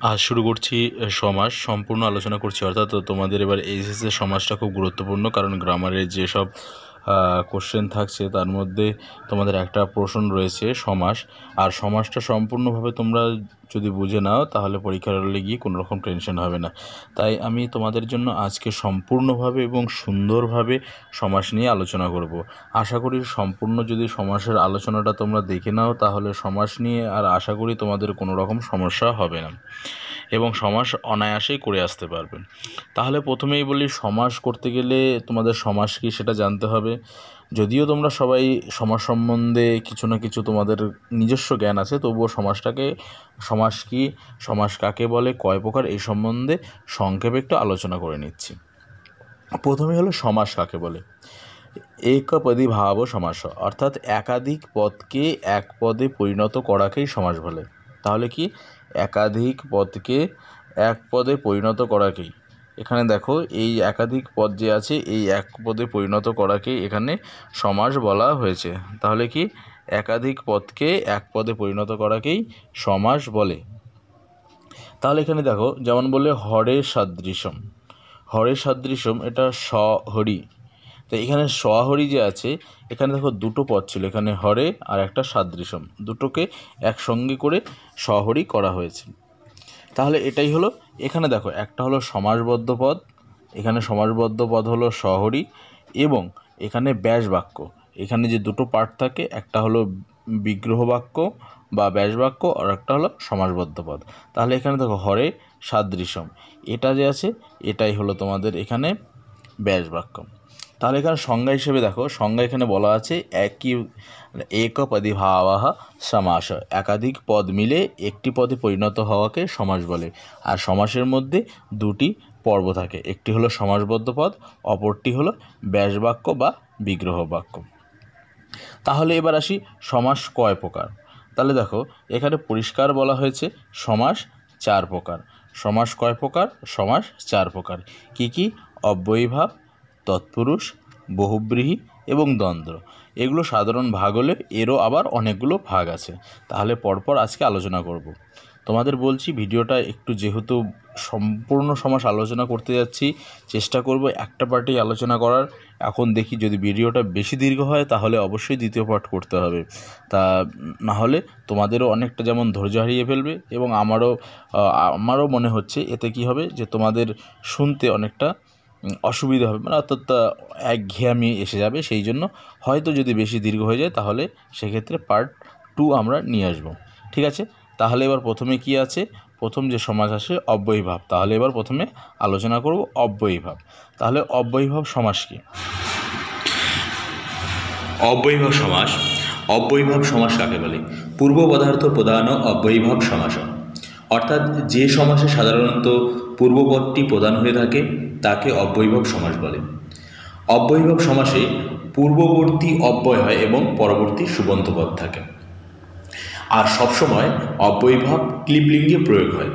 আজ শুরু করছি সমাজ সম্পূর্ণ আলোচনা করছি। অর্থাৎ তোমাদের এবার এইচএসের সমাজটা খুব গুরুত্বপূর্ণ, কারণ গ্রামারের যেসব কোশ্চেন থাকছে, তার মধ্যে তোমাদের একটা প্রশ্ন রয়েছে সমাস। আর সমাসটা সম্পূর্ণভাবে তোমরা যদি বুঝে নাও, তাহলে পরীক্ষার হলে গিয়ে কোনো রকম টেনশন হবে না। তাই আমি তোমাদের জন্য আজকে সম্পূর্ণভাবে এবং সুন্দরভাবে সমাস নিয়ে আলোচনা করব। আশা করি সম্পূর্ণ যদি সমাসের আলোচনাটা তোমরা দেখে নাও, তাহলে সমাস নিয়ে আর আশা করি তোমাদের কোনো রকম সমস্যা হবে না। এবং সমাস অনায়াসেই করে আসতে পারবেন। তাহলে প্রথমেই বলি, সমাস করতে গেলে তোমাদের সমাস কী সেটা জানতে হবে। যদিও তোমরা সবাই সমাজ সম্বন্ধে কিছু না কিছু তোমাদের নিজস্ব জ্ঞান আছে, তবুও সমাজটাকে সমাজ কী সমাজ কাকে বলে, কয় প্রকার, এই সম্বন্ধে সংক্ষেপে একটু আলোচনা করে নিচ্ছি। প্রথমে হলো সমাস কাকে বলে। একপদী ভাব সমাস, অর্থাৎ একাধিক পদকে এক পদে পরিণত করাকেই সমাস বলে। তাহলে কি? একাধিক পদকে এক পদে পরিণত করাকেই এখানে দেখো, এই একাধিক পদ যে আছে, এই এক পদে পরিণত করাকে এখানে সমাস বলা হয়েছে। তাহলে কি? একাধিক পদকে এক পদে পরিণত করাকেই সমাস বলে। তাহলে এখানে দেখো, যেমন বলে হরে সাদৃশ্যম। হরে সাদৃশ্যম এটা সহরি তো এখানে সহরি যে আছে, এখানে দেখো দুটো পদ ছিল, এখানে হরে আর একটা সাদৃশ্যম। দুটোকে একসঙ্গে করে সহরি করা হয়েছে। তাহলে এটাই হলো, এখানে দেখো একটা হলো সমাসবদ্ধ পদ, এখানে সমাসবদ্ধ পদ হলো শহরী এবং এখানে ব্যাস বাক্য এখানে যে দুটো পার্ট থাকে, একটা হলো বিগ্রহ বাক্য বা ব্যাস বাক্য আর একটা হলো সমাসবদ্ধ পদ। তাহলে এখানে দেখো হরে সাদৃশ্যম। এটা যে আছে, এটাই হলো তোমাদের এখানে ব্যাস বাক্য তাহলে এখানে সংজ্ঞা হিসেবে দেখো, সংজ্ঞা এখানে বলা আছে একই এক ভাবাহ সমাস। একাধিক পদ মিলে একটি পদে পরিণত হওয়াকে সমাস বলে। আর সমাসের মধ্যে দুটি পর্ব থাকে। একটি হলো সমাসবদ্ধ পদ, অপরটি হলো ব্যাসবাক্য বা বিগ্রহ বাক্য তাহলে এবার আসি সমাস কয় প্রকার? তাহলে দেখো, এখানে পরিষ্কার বলা হয়েছে সমাস চার প্রকার। সমাস কয় প্রকার? সমাস চার প্রকার। কি কি? অব্যয়ীভাব তৎপুরুষ, বহুব্রীহি এবং দ্বন্দ্ব। এগুলো সাধারণ ভাগ হলে এরও আবার অনেকগুলো ভাগ আছে। তাহলে পরপর আজকে আলোচনা করব। তোমাদের বলছি ভিডিওটা একটু যেহেতু সম্পূর্ণ সমাস আলোচনা করতে যাচ্ছি, চেষ্টা করব একটা পার্টি আলোচনা করার। এখন দেখি যদি ভিডিওটা বেশি দীর্ঘ হয় তাহলে অবশ্যই দ্বিতীয় পার্ট করতে হবে। তা না হলে তোমাদেরও অনেকটা যেমন ধৈর্য হারিয়ে ফেলবে এবং আমারও আমারও মনে হচ্ছে এতে কি হবে যে তোমাদের শুনতে অনেকটা অসুবিধা হবে। মানে অর্থাৎ একঘেয়ামি এসে যাবে সেই জন্য। হয়তো যদি বেশি দীর্ঘ হয়ে যায় তাহলে সেক্ষেত্রে পার্ট টু আমরা নিয়ে আসব। ঠিক আছে? তাহলে এবার প্রথমে কি আছে? প্রথম যে সমাজ আসে অব্যয়ীভাব। তাহলে এবার প্রথমে আলোচনা করব অব্যয়ীভাব। তাহলে অব্যয়ীভাব সমাস কি? অব্যয়ীভাব সমাস। অব্যয়ীভাব সমাস কাকে বলে? পূর্ব পদার্থ প্রধান অব্যয়ীভাব সমাস। অর্থাৎ যে সমাসে সাধারণত পূর্বপদটি প্রদান হয়ে থাকে, তাকে অব্যয়ীভাব সমাস বলে। অব্যয়ীভাব সমাসে পূর্ববর্তী অব্যয় হয় এবং পরবর্তী সুবন্ত পদ থাকে। আর সবসময় অব্যয়ীভাব ক্লিপলিঙ্গে প্রয়োগ হয়।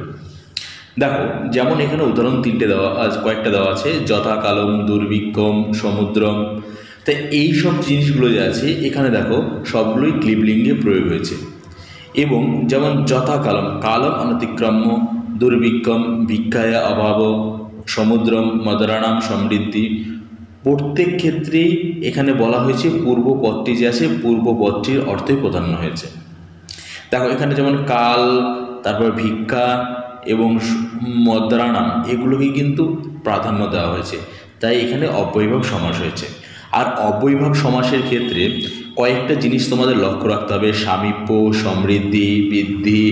দেখো, যেমন এখানে উদাহরণ তিনটে দেওয়া কয়েকটা দেওয়া আছে যথা কালম দুর্ভিক্ষম, সমুদ্রম। তাই এই সব জিনিসগুলো যে আছে, এখানে দেখো, সবগুলোই ক্লিপলিঙ্গে প্রয়োগ হয়েছে। এবং যেমন যথা কালম কালম, অনতিক্রম্য দুর্ভিক্ষম, ভিক্ষায় অভাব, সমুদ্রম, মদরানাম সমৃদ্ধি। প্রত্যেক ক্ষেত্রেই এখানে বলা হয়েছে, পূর্ব পদটি যে আছে, পূর্ব পদটির অর্থই প্রাধান্য হয়েছে। দেখো, এখানে যেমন কাল, তারপর ভিক্ষা এবং মদ্রানাম, এগুলোকে কিন্তু প্রাধান্য দেওয়া হয়েছে। তাই এখানে অব্যয়ভাব সমাস হয়েছে। আর অব্যয়ভাব সমাসের ক্ষেত্রে কয়েকটা জিনিস তোমাদের লক্ষ্য রাখতে হবে। সামীপ্য সমৃদ্ধি, বৃদ্ধি,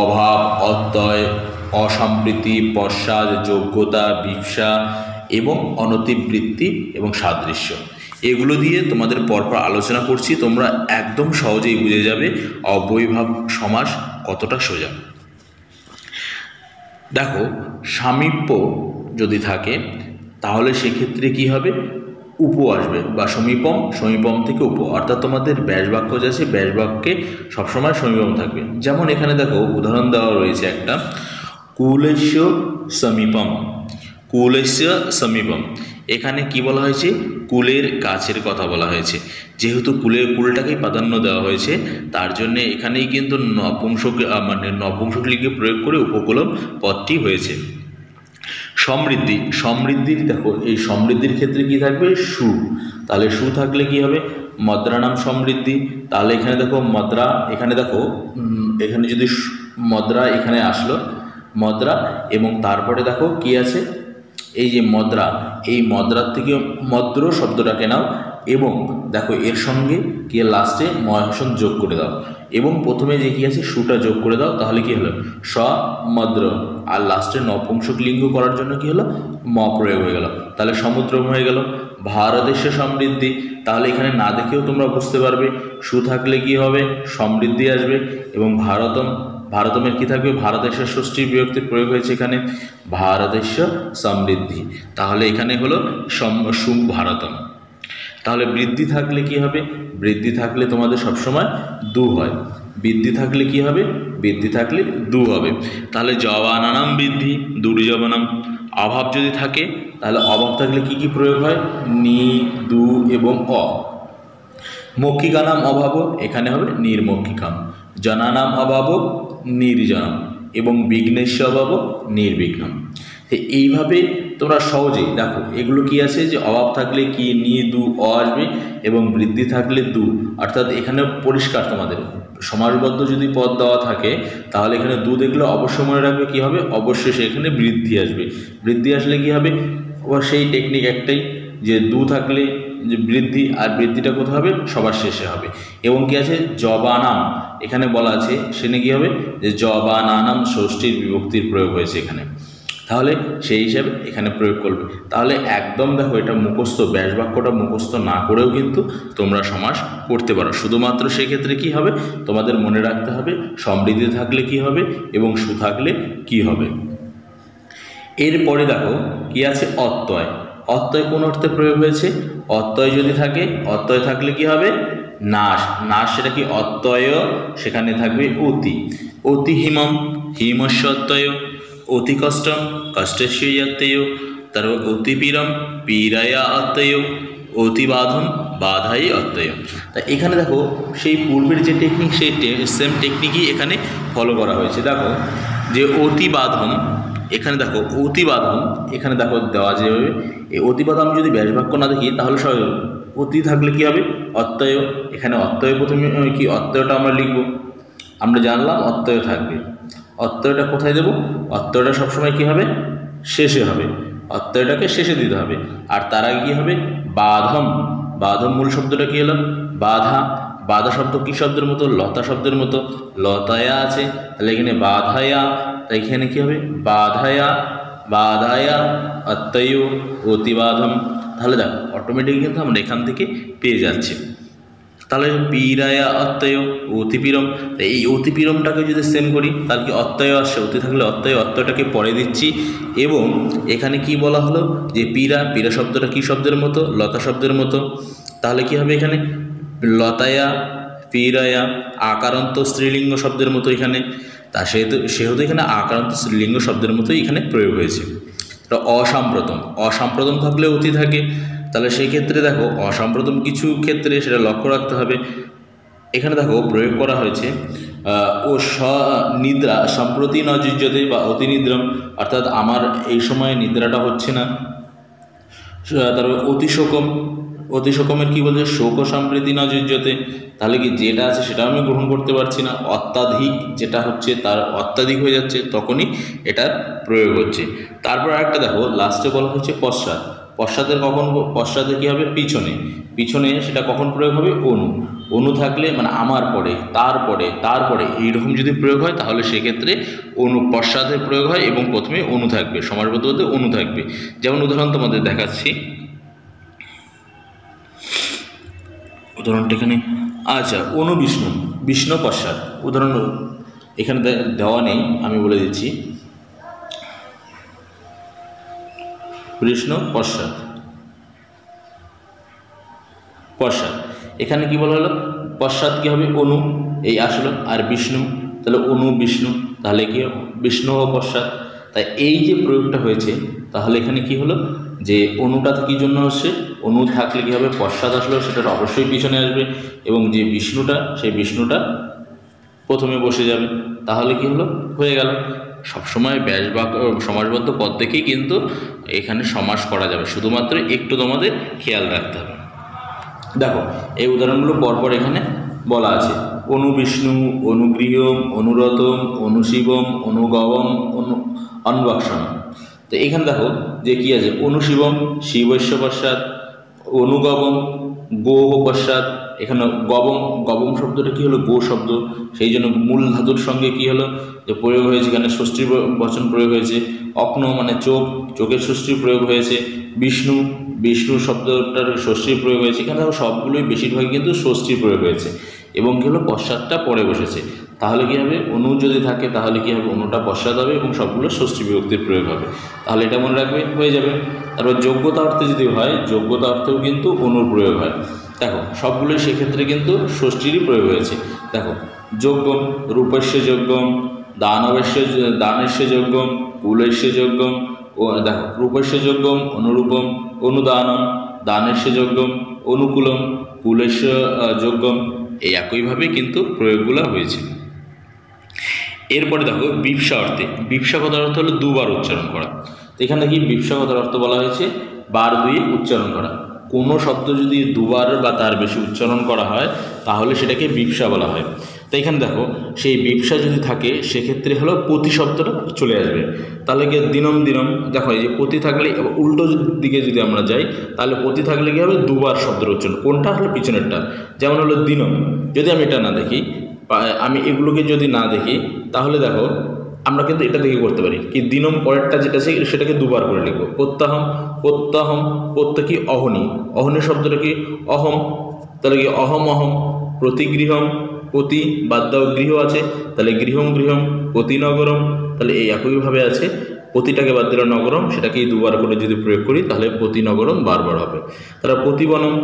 অভাব, অত্যয় অসম্প্রীতি পশ্চাদ যোগ্যতা বিপসা এবং অনতিবৃত্তি এবং সাদৃশ্য। এগুলো দিয়ে তোমাদের পরপর আলোচনা করছি। তোমরা একদম সহজেই বুঝে যাবে অবৈভাব সমাস কতটা সোজা। দেখো, সামীপ্য যদি থাকে, তাহলে সেক্ষেত্রে কি হবে? উপ আসবে বা সমীপম সমীপম থেকে উপ অর্থাৎ তোমাদের ব্যাসবাক্য যে আছে ব্যাসবাক্যে সবসময় সমীপম থাকবে। যেমন এখানে দেখো, উদাহরণ দেওয়া রয়েছে একটা। কুলেশ্য সমীপম কুলেশ্য সমীপম এখানে কি বলা হয়েছে? কুলের গাছের কথা বলা হয়েছে। যেহেতু কুলের কুলটাকেই প্রাধান্য দেওয়া হয়েছে, তার জন্য এখানেই কিন্তু নপুংসক মানে নপুংসক লিঙ্গে প্রয়োগ করে উপকূলম পদটি হয়েছে। সমৃদ্ধি। সমৃদ্ধির দেখো, এই সমৃদ্ধির ক্ষেত্রে কি থাকবে? সু। তাহলে সু থাকলে কি হবে? মদ্রা নাম সমৃদ্ধি। তাহলে এখানে দেখো মদ্রা, এখানে দেখো এখানে যদি মদ্রা এখানে আসলো মদ্রা এবং তারপরে দেখো কি আছে? এই যে মদ্রা, এই মদ্রার থেকে মদ্র শব্দটাকে নাও? এবং দেখো এর সঙ্গে কি লাস্টে মহাসন যোগ করে দাও। এবং প্রথমে যে কি আছে? সুটা যোগ করে দাও, তাহলে কি হলো? স, মদ্র। আর লাস্টে নপুংসক লিঙ্গ করার জন্য কি হলো? ম প্রয়োগ হয়ে গেল। তাহলে সমুদ্রম হয়ে গেল। ভারতেশে সমৃদ্ধি। তাহলে এখানে না দেখেও তোমরা বুঝতে পারবে। সু থাকলে কি হবে? সমৃদ্ধি আসবে। এবং ভারতম ভারতমের কি থাকবে? ভারতেশ্বর ষষ্ঠী বিভক্তির প্রয়োগ হয়েছে এখানে। ভারতেশ্বর সমৃদ্ধি। তাহলে এখানে হলো সম ভারতম। তাহলে বৃদ্ধি থাকলে কি হবে? বৃদ্ধি থাকলে তোমাদের সবসময় দু হয়। বৃদ্ধি থাকলে কি হবে? বৃদ্ধি থাকলে দু হবে। তাহলে জবানানাম বৃদ্ধি দুর্জবানাম অভাব যদি থাকে, তাহলে অভাব থাকলে কি কি প্রয়োগ হয়? নি, দু এবং অ। মক্ষিকানাম অভাব এখানে হবে নির্মক্ষিকাম জনানাম অভাব নির্জনম এবং বিঘ্নেশ্ব অভাব নির্বিঘ্নম। এইভাবে তোমরা সহজেই দেখো, এগুলো কি আছে যে অভাব থাকলে কি নি, দু, অ আসবে এবং বৃদ্ধি থাকলে দু। অর্থাৎ এখানে পরিষ্কার তোমাদের। সমাজবদ্ধ যদি পদ দেওয়া থাকে, তাহলে এখানে দু দেখলে অবশ্যই মনে রাখবে কি হবে? অবশ্যই সেখানে বৃদ্ধি আসবে। বৃদ্ধি আসলে কি হবে? আবার সেই টেকনিক একটাই যে দু থাকলে যে বৃদ্ধি আর বৃদ্ধিটা কোথায় হবে? সবার শেষে হবে। এবং কি আছে? জবানাম। এখানে বলা আছে, সেখানে কি হবে? যে জবানানাম ষষ্ঠীর বিভক্তির প্রয়োগ হয়েছে এখানে। তাহলে সেই হিসাবে এখানে প্রয়োগ করবে। তাহলে একদম দেখো এটা মুখস্থ ব্যাস বাক্যটা মুখস্থ না করেও কিন্তু তোমরা সমাস করতে পারো। শুধুমাত্র সেক্ষেত্রে কি হবে? তোমাদের মনে রাখতে হবে, সমৃদ্ধি থাকলে কি হবে এবং সু থাকলে কি হবে। এরপরে দেখো কি আছে? অত্যয় অত্যয় কোন অর্থে প্রয়োগ হয়েছে? অত্যয় যদি থাকে অত্যয় থাকলে কি হবে? নাশ। নাশ সেটা কি অত্যয় সেখানে থাকবে অতি। অতি হিমম হিমস্য অত্যয় অতি কষ্টম কষ্টস্য অত্যয় তারপর অতি পীড়ম, পীড়ায়া অত্যয় অতি বাধম বাধাই অত্যয় তা এখানে দেখো, সেই পূর্বের যে টেকনিক সেই সেম টেকনিকই এখানে ফলো করা হয়েছে। দেখো, যে অতি বাধম, এখানে দেখো অতিবাদন এখানে দেখো দেওয়া যাবে এই অতিবাদন যদি ব্যাসবাক্য না দেখি, তাহলে অতি থাকলে কি হবে? অত্যয় এখানে অত্যয় প্রথমে কি? অত্যয়টা আমরা লিখব। আমরা জানলাম অত্যয় থাকবে। অত্যয়টা কোথায় দেব? অত্যয়টা সবসময় কি হবে? শেষে হবে। অত্যয়টাকে শেষে দিতে হবে। আর তার আগে কী হবে? বাধম। বাধম মূল শব্দটা কী হলো? বাধা। বাধা শব্দ কী শব্দের মতো? লতা শব্দের মতো। লতায়া আছে। তাহলে এখানে বাধায়া। তাই এখানে কী হবে? বাধায়া। বাধায়া অত্যয় অতিবাধম। তাহলে দেখো অটোমেটিক কিন্তু আমরা এখান থেকে পেয়ে যাচ্ছি। তাহলে পীরায়া অত্যয় অতিপীরম এই অতিপীরমটাকে যদি সেম করি, তাহলে কি অত্যয় আসছে অতি থাকলে অত্যয় অত্যয়টাকে পরে দিচ্ছি। এবং এখানে কি বলা হলো? যে পীরা পীরা শব্দটা কি শব্দের মতো? লতা শব্দের মতো। তাহলে কি হবে এখানে? লতায়া পীরায়া আকারান্ত স্ত্রীলিঙ্গ শব্দের মতো এখানে। তা সেহেতু সেহেতু এখানে আক্রান্ত স্ত্রীলিঙ্গ শব্দের মতোই এখানে প্রয়োগ হয়েছে। তো অসাম্প্রতম অসাম্প্রতম থাকলে অতি থাকে। তাহলে সেই ক্ষেত্রে দেখো, অসাম্প্রতম কিছু ক্ষেত্রে সেটা লক্ষ্য রাখতে হবে। এখানে দেখো, প্রয়োগ করা হয়েছে ও স, নিদ্রা, সম্প্রতি নজিজ্যতে বা অতি নিদ্রম, অর্থাৎ আমার এই সময় নিদ্রাটা হচ্ছে না। তারপর অতিশোকম অতিশোকমের কি বলছে? শোক সমৃদ্ধি নজিজ্যতে তাহলে কি যেটা আছে সেটা আমি গ্রহণ করতে পারছি না। অত্যাধিক যেটা হচ্ছে তার অত্যাধিক হয়ে যাচ্ছে, তখনই এটার প্রয়োগ হচ্ছে। তারপর আরেকটা দেখো লাস্টে বলা হচ্ছে পশ্চাৎ। পশ্চাতের কখন পশ্চাতে কী হবে? পিছনে। পিছনে সেটা কখন প্রয়োগ হবে? অনু। অনু থাকলে মানে আমার পরে তারপরে তারপরে এইরকম যদি প্রয়োগ হয়, তাহলে সেক্ষেত্রে অনু পশ্চাতে প্রয়োগ হয় এবং প্রথমে অনু থাকবে। সমাজবদ্ধ অনু থাকবে। যেমন উদাহরণ তোমাদের দেখাচ্ছি। উদাহরণটা এখানে আচ্ছা অনু বিষ্ণু বিষ্ণু পশ্চাৎ, উদাহরণ এখানে দেওয়া নেই, আমি বলে দিচ্ছি। কৃষ্ণ পশ্চাৎ পশ্চাৎ, এখানে কি বলা হলো? পশ্চাৎ কি হবে? অনু, এই আসলো, আর বিষ্ণু, তাহলে অনু বিষ্ণু, তাহলে কি বিষ্ণু ও পশ্চাৎ, তাই এই যে প্রয়োগটা হয়েছে, তাহলে এখানে কি হলো? যে অনুটা কী জন্য আসছে অনু থাকলে কী হবে পশ্চাৎ আসলেও সেটা অবশ্যই পিছনে আসবে এবং যে বিষ্ণুটা, সেই বিষ্ণুটা প্রথমে বসে যাবে। তাহলে কি হলো? হয়ে গেল। সবসময় ব্যাস বা সমাসবদ্ধ পদ থেকেই কিন্তু এখানে সমাস করা যাবে। শুধুমাত্র একটু তোমাদের খেয়াল রাখতে হবে। দেখো, এই উদাহরণগুলো পরপর এখানে বলা আছে। অনু বিষ্ণু, অনুগৃহম, অনুরতম, অনুশিবম, অনুগবম, অনু অনবাক্ষণ তো এখানে দেখো যে কি আছে? অনুশিবম শিবস্য পশ্চাৎ অনুগবম গো পশ্চাৎ এখানে গবম গবম শব্দটা কি হলো? গো শব্দ। সেই জন্য মূল ধাতুর সঙ্গে কি হলো? যে প্রয়োগ হয়েছে এখানে ষষ্ঠীর বচন প্রয়োগ হয়েছে। অপ্ন মানে চোখ, চোখের ষষ্ঠীর প্রয়োগ হয়েছে। বিষ্ণু বিষ্ণু শব্দটার ষষ্ঠীর প্রয়োগ হয়েছে। এখানে সবগুলোই বেশিরভাগই কিন্তু ষষ্ঠীর প্রয়োগ হয়েছে। এবং কি হলো? পশ্চাৎটা পরে বসেছে। তাহলে কী হবে? অনু যদি থাকে, তাহলে কী হবে? অনুটা পশ্চাৎ হবে এবং সবগুলো ষষ্ঠী বিভক্তির প্রয়োগ হবে। তাহলে এটা মনে রাখবে, হয়ে যাবে। তারপর যোগ্যতা অর্থে যদি হয় যোগ্যতা অর্থেও কিন্তু অনুর প্রয়োগ হয়। দেখো, সবগুলোই সেক্ষেত্রে কিন্তু ষষ্ঠীরই প্রয়োগ হয়েছে। দেখো, যজ্ঞম, রূপস্য যজ্ঞম দানবস্য দানস্য যজ্ঞম কুলস্য যজ্ঞম, ও দেখো, রূপস্য যজ্ঞম, অনুরূপম, অনুদানম দানস্য যজ্ঞম, অনুকূলম কুলস্য যজ্ঞম, এই একইভাবে কিন্তু প্রয়োগগুলো হয়েছে। এরপরে দেখো বিপসা অর্থে। বিপসা কথার অর্থ হলো দুবার উচ্চারণ করা। এখানে কি বিপসা কথার অর্থ বলা হয়েছে বার দুই উচ্চারণ করা। কোনো শব্দ যদি দুবার বা তার বেশি উচ্চারণ করা হয়, তাহলে সেটাকে বিপসা বলা হয়। তো এখানে দেখো, সেই বিপসা যদি থাকে, সেক্ষেত্রে হলো প্রতি শব্দটা চলে আসবে। তাহলে গিয়ে দিনম দিনম, দেখো এই যে প্রতি থাকলে উল্টো দিকে যদি আমরা যাই, তাহলে প্রতি থাকলে কী হবে দুবার শব্দের উচ্চারণ। কোনটা হলো পিছনেরটা? যেমন হলো দিনম। যদি আমি এটা না দেখি আমি এগুলোকে যদি না দেখি, তাহলে দেখো, আমরা কিন্তু এটা দেখে করতে পারি কি দিনম পরেরটা যেটা আছে সেটাকে দুবার করে লিখব। প্রত্যাহম প্রত্যাহম, প্রত্যেক কি অহনি। অহনি শব্দটা কি? অহম। তাহলে কি অহম অহম? প্রতিগৃহম, প্রতি বাদ দাও গৃহ আছে। তাহলে গৃহম গৃহম প্রতিনগরম তাহলে এই একইভাবে আছে। প্রতিটাকে বাদ দিলে নগরম, সেটাকেই দুবার করে যদি প্রয়োগ করি, তাহলে প্রতিনগরম বারবার হবে। তারা প্রতিবনম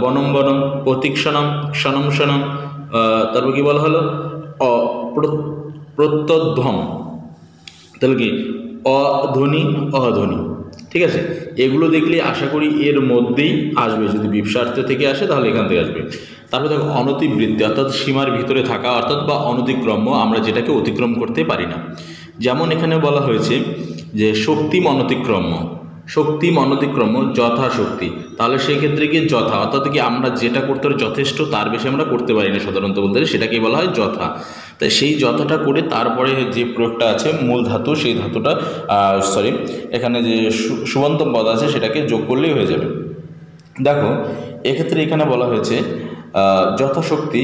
বনম বনম প্রতীক্ষণম সনম সনম তারপর কি বলা হলো? প্রত্যধ্বম। তাহলে কি? অধ্বনি অধ্বনি। ঠিক আছে? এগুলো দেখলে আশা করি এর মধ্যেই আসবে। যদি বিপসার্থ থেকে আসে, তাহলে এখান থেকে আসবে। তারপরে দেখো, অনতিবৃত্তি, অর্থাৎ সীমার ভিতরে থাকা, অর্থাৎ বা অনতিক্রম্য, আমরা যেটাকে অতিক্রম করতে পারি না। যেমন এখানে বলা হয়েছে যে শক্তি অনতিক্রম্য। শক্তি অনতিক্রম, যথাশক্তি। তাহলে সেই ক্ষেত্রে গিয়ে যথা, অর্থাৎ কি আমরা যেটা করতে পারি যথেষ্ট, তার বেশি আমরা করতে পারি না সাধারণত বলতে সেটাকেই বলা হয় যথা। তাই সেই যথাটা করে তারপরে যে প্রয়োগটা আছে, মূল ধাতু, সেই ধাতুটা সরি এখানে যে সুবন্ত পদ আছে, সেটাকে যোগ করলেই হয়ে যাবে। দেখো, এক্ষেত্রে এখানে বলা হয়েছে যথাশক্তি,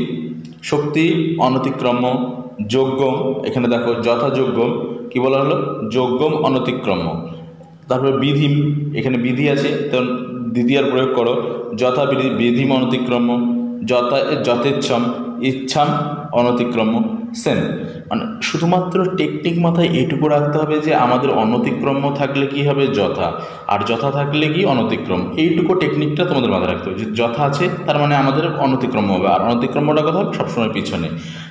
শক্তি অনতিক্রম্য যোগ্যম, এখানে দেখো যথাযোগ্যম, কি বলা হলো? যোগ্যম অনতিক্রম্য তারপরে বিধি এখানে বিধি আছে তখন দ্বিতীয়ার প্রয়োগ করো। যথা বিধি বিধিম অনতিক্রম্য যথা যথেচ্ছম। ইচ্ছাম অনতিক্রম্য সেম মানে শুধুমাত্র টেকনিক মাথায় এটুকু রাখতে হবে যে আমাদের অনতিক্রম্য থাকলে কি হবে? যথা। আর যথা থাকলে কি? অনতিক্রম এইটুকু টেকনিকটা তোমাদের মাথায় রাখতে হবে যে যথা আছে, তার মানে আমাদের অনতিক্রম্য হবে। আর অনতিক্রম্যটা কথা সবসময় পিছনে।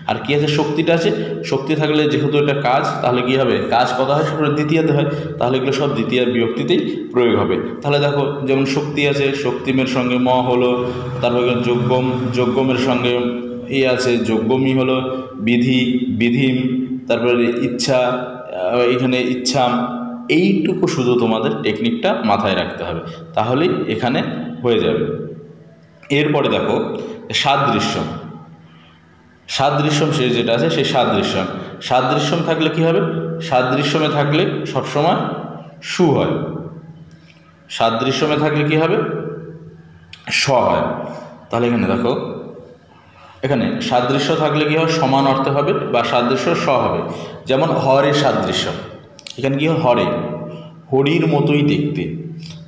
আর কি আছে? শক্তিটা আছে। শক্তি থাকলে যেহেতু এটা কাজ, তাহলে কি হবে? কাজ কথা হয় সেগুলো দ্বিতীয়তে হয়। তাহলে এগুলো সব দ্বিতীয় বিভক্তিতেই প্রয়োগ হবে। তাহলে দেখো, যেমন শক্তি আছে, শক্তিমের সঙ্গে ম হলো, তারপর যোগ্যম যোগ্যমের সঙ্গে এই আছে যোগ্যমী হলো বিধি, বিধিম, তারপরে ইচ্ছা এখানে ইচ্ছাম, এইটুকু শুধু তোমাদের টেকনিকটা মাথায় রাখতে হবে। তাহলেই এখানে হয়ে যাবে। এরপরে দেখো, সাদৃশ্যম। সাদৃশ্যম সে যেটা আছে সেই সাদৃশ্যম। সাদৃশ্যম থাকলে কি হবে? সাদৃশ্যমে থাকলে সবসময় সু হয়। সাদৃশ্যমে থাকলে কি হবে? স হয়। তাহলে এখানে দেখো এখানে সাদৃশ্য থাকলে কী হয়? সমান অর্থে হবে বা সাদৃশ্য স হবে। যেমন হরে সাদৃশ্য। এখানে কী হয়? হরে। হরির মতোই দেখতে।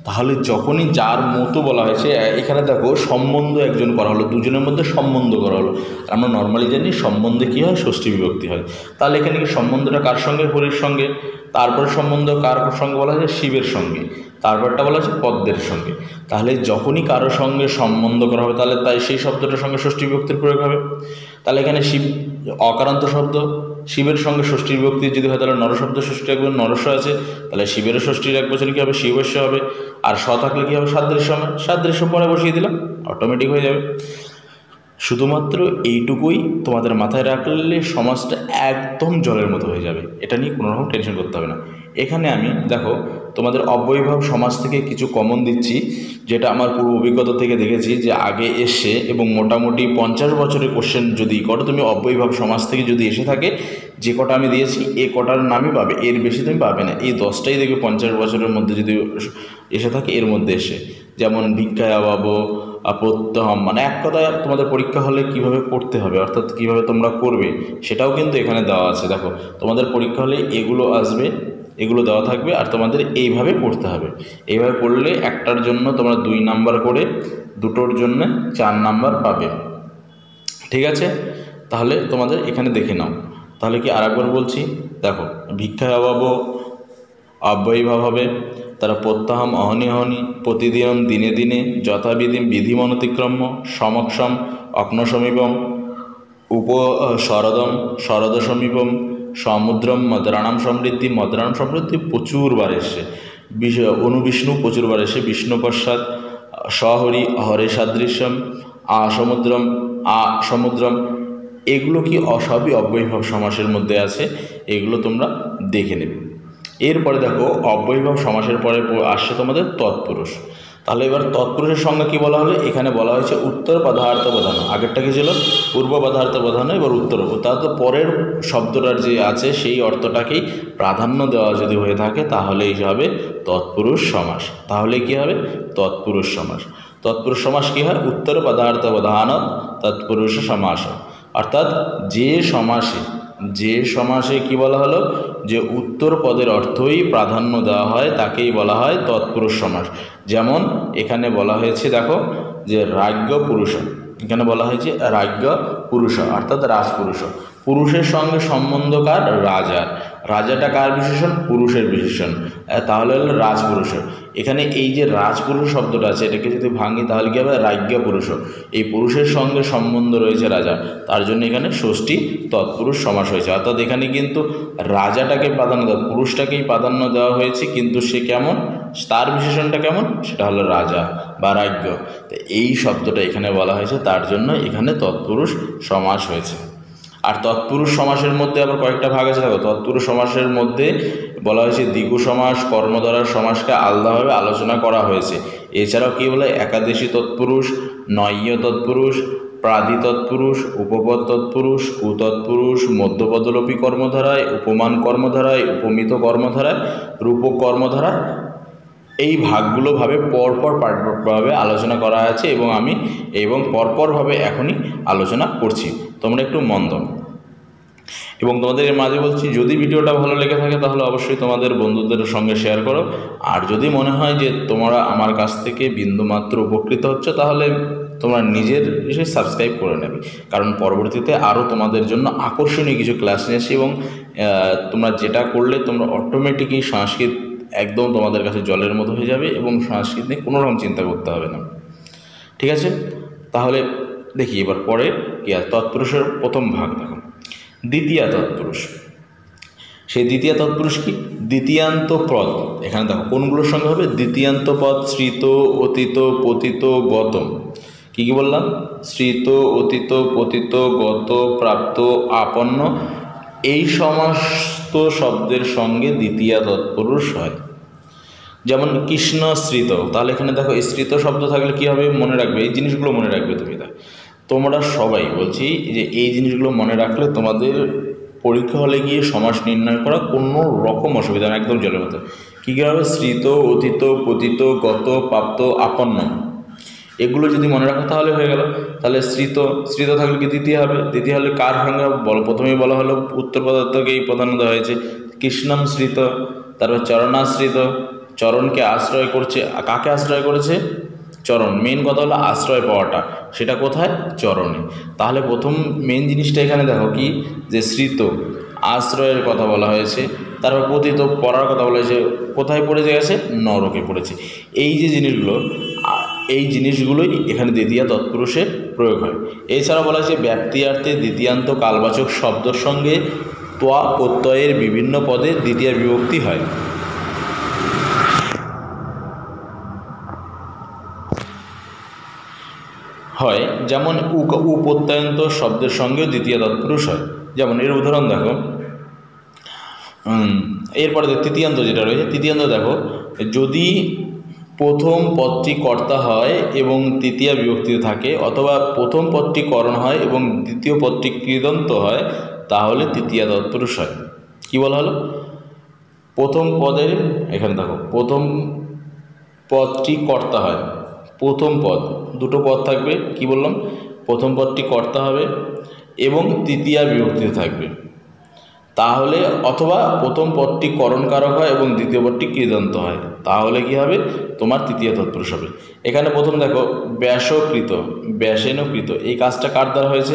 তাহলে যখনই যার মতো বলা হয়েছে এখানে দেখো সম্বন্ধ একজন করা হলো, দুজনের মধ্যে সম্বন্ধ করা হলো। আমরা নর্মালি জানি সম্বন্ধে কী হয়? ষষ্ঠী বিভক্তি হয়। তাহলে এখানে কি সম্বন্ধটা কার সঙ্গে? হরির সঙ্গে। তারপরে সম্বন্ধ কার সঙ্গে বলা হয়েছে? শিবের সঙ্গে। তারপরটা বলা হচ্ছে পদ্মের সঙ্গে। তাহলে যখনই কারোর সঙ্গে সম্বন্ধ করা হবে, তাহলে তাই সেই শব্দটার সঙ্গে ষষ্ঠী বিভক্তির প্রয়োগ হবে। তাহলে এখানে শিব অকারান্ত শব্দ, শিবের সঙ্গে ষষ্ঠী বিভক্তি যদি হয়, তাহলে নরশব্দ ষষ্ঠী রাখবেন নরস্ব আছে। তাহলে শিবের ষষ্ঠী এক বছর কী হবে? শিবস্য হবে। আর স থাকলে কী হবে? সাদৃশ্য হবে। সাদৃশ্য পরে বসিয়ে দিলাম অটোমেটিক হয়ে যাবে। শুধুমাত্র এইটুকুই তোমাদের মাথায় রাখলে সমাজটা একদম জলের মতো হয়ে যাবে। এটা নিয়ে কোনোরকম টেনশন করতে হবে না। এখানে আমি, দেখো তোমাদের অব্যয়ভাব সমাজ থেকে কিছু কমন দিচ্ছি, যেটা আমার পূর্ব অভিজ্ঞতা থেকে দেখেছি যে আগে এসে এবং মোটামুটি পঞ্চাশ বছরের কোশ্চেন যদি করো, তুমি অব্যয়ভাব সমাজ থেকে যদি এসে থাকে, যে কটা আমি দিয়েছি, এ কটার নামই পাবে, এর বেশি তুমি পাবে না। এই দশটাই দেখবে পঞ্চাশ বছরের মধ্যে যদি এসে থাকে, এর মধ্যে এসে। যেমন ভিক্ষায় অভাবো প্রত্যহম মানে এক কথায় তোমাদের পরীক্ষা হলে কীভাবে করতে হবে, অর্থাৎ কীভাবে তোমরা করবে, সেটাও কিন্তু এখানে দেওয়া আছে। দেখো, তোমাদের পরীক্ষা হলে এগুলো আসবে এগুলো দেওয়া থাকবে আর তোমাদের এইভাবে পড়তে হবে। এইভাবে পড়লে একটার জন্য তোমরা দুই নাম্বার করে দুটোর জন্য চার নাম্বার পাবে। ঠিক আছে? তাহলে তোমাদের এখানে দেখে নাও। তাহলে কি আরেকবার বলছি? দেখো, ভিক্ষায় অভাবও, অব্যয়ীভাব হবে, তারা প্রত্যাহম অহনি অহনি, প্রতিদিনম দিনে দিনে, যথাবিধি বিধিমনতিক্রম্য সমক্ষম, অগ্নসমীপম, উপ শরদম শরদ সমীপম সমুদ্রম, মদ্রাণাম সমৃদ্ধি মদ্রাণাম সমৃদ্ধি প্রচুরবার এসে বিষ, অনুবিষ্ণু প্রচুরবার এসে বিষ্ণু পশ্চাৎ সহরি, হরে সাদৃশ্যম, আ সমুদ্রম আ সমুদ্রম, এগুলো কি সবই অব্যয়ভাব সমাসের মধ্যে আছে? এগুলো তোমরা দেখে নেবে। এরপরে দেখো, অব্যয়ভাব সমাসের পরে আসছে তোমাদের তৎপুরুষ। তাহলে এবার তৎপুরুষের সঙ্গে কি বলা হলো? এখানে বলা হয়েছে উত্তর পদার্থ প্রধান আগেরটা কি ছিল? পূর্ব পদার্থ প্রধান এবার উত্তর। তার তো পরের শব্দটার যে আছে, সেই অর্থটাকেই প্রাধান্য দেওয়া যদি হয়ে থাকে তাহলেই হবে তৎপুরুষ সমাস। তাহলে কি হবে? তৎপুরুষ সমাস। তৎপুরুষ সমাস কী হয়? উত্তর পদার্থ প্রধান তৎপুরুষ সমাস। অর্থাৎ যে সমাসে যে সমাসে কি বলা হলো? যে উত্তর পদের অর্থই প্রাধান্য দেওয়া হয়, তাকেই বলা হয় তৎপুরুষ সমাস। যেমন এখানে বলা হয়েছে, দেখো, যে রাজ্ঞ পুরুষ। এখানে বলা হয়েছে রাজ্ঞ পুরুষ, অর্থাৎ রাজপুরুষ। পুরুষের সঙ্গে সম্বন্ধকার রাজার রাজাটা কার বিশেষণ? পুরুষের বিশেষণ। তাহলে হলো রাজপুরুষ। এখানে এই যে রাজপুরুষ শব্দটা আছে, এটাকে যদি ভাঙি তাহলে কী হবে? রাজ্ঞা পুরুষ এই পুরুষের সঙ্গে সম্বন্ধ রয়েছে রাজা। তার জন্য এখানে ষষ্ঠী তৎপুরুষ সমাস হয়েছে। অর্থাৎ এখানে কিন্তু রাজাটাকে প্রাধান্য দেওয়া, পুরুষটাকেই প্রাধান্য দেওয়া হয়েছে। কিন্তু সে কেমন? তার বিশেষণটা কেমন? সেটা হলো রাজা বা রাজ্ঞ। এই শব্দটা এখানে বলা হয়েছে। তার জন্য এখানে তৎপুরুষ সমাস হয়েছে। আর তৎপুরুষ সমাসের মধ্যে আবার কয়েকটা ভাগ আছে, দেখো। তৎপুরুষ সমাসের মধ্যে বলা হয়েছে, দ্বিগু সমাস, কর্মধারার সমাসকে আলাদাভাবে আলোচনা করা হয়েছে। এছাড়াও কী বলে? একাদশী তৎপুরুষ নয়্য তৎপুরুষ প্রাধি তৎপুরুষ, উপপদ তৎপুরুষ, কুতৎপুরুষ, মধ্যপদলোপী কর্মধারায়, উপমান কর্মধারায়, উপমিত কর্মধারায়, রূপক কর্মধারা এই ভাগগুলোভাবে পরপর ভাবে আলোচনা করা আছে এবং আমি এবং পরপরভাবে এখনই আলোচনা করছি। তোমরা একটু মন দাও এবং তোমাদের মাঝে বলছি, যদি ভিডিওটা ভালো লেগে থাকে তাহলে অবশ্যই তোমাদের বন্ধুদের সঙ্গে শেয়ার করো। আর যদি মনে হয় যে তোমরা আমার কাছ থেকে বিন্দুমাত্র উপকৃত হচ্ছে, তাহলে তোমরা নিজের এসে সাবস্ক্রাইব করে নেবে। কারণ পরবর্তীতে আরও তোমাদের জন্য আকর্ষণীয় কিছু ক্লাস নিয়েছি এবং তোমরা যেটা করলে তোমরা অটোমেটিকই সংস্কৃত একদম তোমাদের কাছে জলের মতো হয়ে যাবে এবং সংস্কৃত নিয়ে কোনো রকম চিন্তা করতে হবে না। ঠিক আছে? তাহলে দেখি এবার পরে কি আর তৎপুরুষের প্রথম ভাগ দেখো। দ্বিতীয় তৎপুরুষ। সেই দ্বিতীয় তৎপুরুষ কি? দ্বিতীয়ান্ত পদ। এখানে দেখো কোনগুলোর সঙ্গে হবে? দ্বিতীয়ান্ত পদ, শ্রিত, অতীত, পতিত গত কি কি বললাম? শ্রিত, অতীত, পতিত, গত, প্রাপ্ত, আপন্ন। এই সমস্ত শব্দের সঙ্গে দ্বিতীয় তৎপুরুষ হয়। যেমন কৃষ্ণ স্মৃত তাহলে এখানে দেখো স্মৃত শব্দ থাকলে কী হবে? মনে রাখবে। এই জিনিসগুলো মনে রাখবে তুমি। দেখ তোমরা সবাই বলছি যে এই জিনিসগুলো মনে রাখলে তোমাদের পরীক্ষা হলে গিয়ে সমাস নির্ণয় করা কোনো রকম অসুবিধা না, একদম জলের মতো। কী কী হবে? স্মৃত, অতীত, পতিত, গত, প্রাপ্ত, আপন্ন। এগুলো যদি মনে রাখো তাহলে হয়ে গেল। তাহলে স্মৃত স্মৃত থাকলে কি দ্বিতীয় হবে? দ্বিতীয় হলে কার সঙ্গে বল, প্রথমেই বলা হলো উত্তর পদার্থকেই প্রাধান্য দেওয়া হয়েছে। কৃষ্ণম স্মৃত, তারপর চরণাশ্রিত চরণকে আশ্রয় করছে। কাকে আশ্রয় করেছে? চরণ। মেন কথা হলো আশ্রয় পাওয়াটা, সেটা কোথায়? চরণে। তাহলে প্রথম মেন জিনিসটা এখানে দেখো কি? যে স্মৃত, আশ্রয়ের কথা বলা হয়েছে, তারপর পতিত পড়ার কথা বলা হয়েছে, কোথায় পড়ে গেছে? নরকে পড়েছে। এই যে জিনিসগুলো এই জিনিসগুলোই এখানে দ্বিতীয় তৎপুরুষের প্রয়োগ হয়। এছাড়া বলা হয়েছে ব্যাপ্তিয়ার্থে দ্বিতীয়ান্ত কালবাচক শব্দর সঙ্গে তোয়া প্রত্যয়ের বিভিন্ন পদে দ্বিতীয় বিভক্তি হয়। হয়, যেমন উ উ প্রত্যয়ন্ত শব্দের সঙ্গেও দ্বিতীয় তৎপুরুষ হয়। যেমন এর উদাহরণ দেখো। এরপরে তৃতীয়ান্ত যেটা রয়েছে, তৃতীয়ান্ত দেখো, যদি প্রথম পদটি কর্তা হয় এবং তৃতীয় বিভক্তিতে থাকে, অথবা প্রথম পদটি করণ হয় এবং দ্বিতীয় পদটি কৃদন্ত হয়, তাহলে তৃতীয় তৎপুরুষ হয়। কী বলা হলো? প্রথম পদের, এখানে দেখো, প্রথম পদটি কর্তা হয়, প্রথম পদ। দুটো পদ থাকবে, কি বললাম? প্রথম পদটি কর্তা হবে এবং তৃতীয়া বিভক্তিতে থাকবে। তাহলে অথবা প্রথম পদটি করণকারক হয় এবং দ্বিতীয় পদটি কৃদন্ত হয়। তাহলে কি হবে? তোমার তৃতীয় তৎপুরুষ হবে। এখানে প্রথম দেখো, ব্যাসকৃত, ব্যাসেনকৃত, এই কাজটা কার দ্বারা হয়েছে?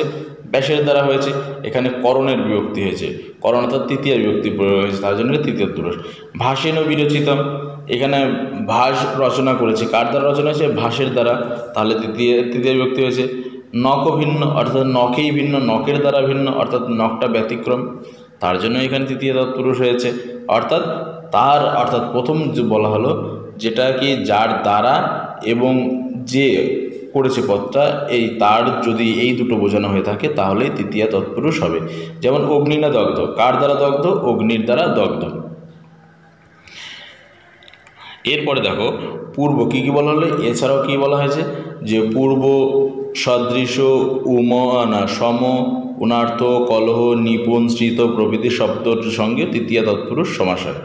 ব্যাসের দ্বারা হয়েছে। এখানে করণের বিভক্তি হয়েছে। করণ অর্থাৎ তৃতীয় বিভক্তি হয়েছে, তার জন্য তৃতীয় পুরুষ ভাষেন বিরচিতম। এখানে ভাস রচনা করেছে। কার দ্বারা রচনা হয়েছে? ভাষের দ্বারা। তাহলে তৃতীয় তৃতীয় বিভক্তি হয়েছে। নক ভিন্ন, অর্থাৎ নখেই ভিন্ন, নখের দ্বারা ভিন্ন, অর্থাৎ নখটা ব্যতিক্রম। তার জন্য এখানে তৃতীয় তৎপুরুষ হয়েছে। অর্থাৎ তার, অর্থাৎ প্রথম বলা হলো, যেটা কি যার দ্বারা এবং যে করেছে পদটা, এই তার যদি এই দুটো বোঝানো হয়ে থাকে তাহলে তৃতীয় তৎপুরুষ হবে। যেমন অগ্নি না দগ্ধ। কার দ্বারা দগ্ধ? অগ্নির দ্বারা দগ্ধ। এরপরে দেখো, পূর্ব কী কী বলা হলো? এছাড়াও কী বলা হয়েছে? যে পূর্ব সদৃশ, উম, না, সম, উনার্থ, কলহ, নিপুণ, স্মৃত, প্রভৃতি শব্দর সঙ্গে তৃতীয় তৎপুরুষ সমাস হয়